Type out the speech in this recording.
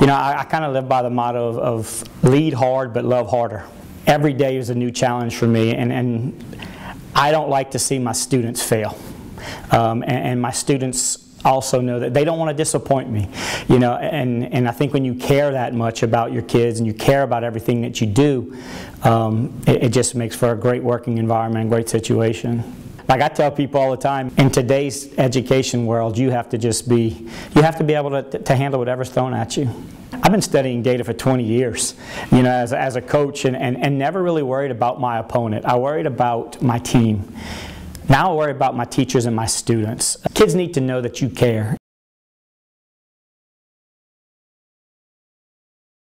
You know, I, I kind of live by the motto of, of lead hard but love harder. Every day is a new challenge for me, and, and I don't like to see my students fail. Um, and, and my students also know that they don't want to disappoint me you know and and I think when you care that much about your kids and you care about everything that you do um, it, it just makes for a great working environment great situation like I tell people all the time, in today's education world, you have to just be, you have to be able to, to handle whatever's thrown at you. I've been studying data for 20 years, you know, as, as a coach, and, and, and never really worried about my opponent. I worried about my team. Now I worry about my teachers and my students. Kids need to know that you care